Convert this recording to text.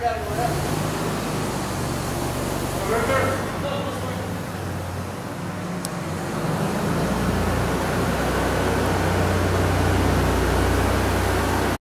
kadar olarak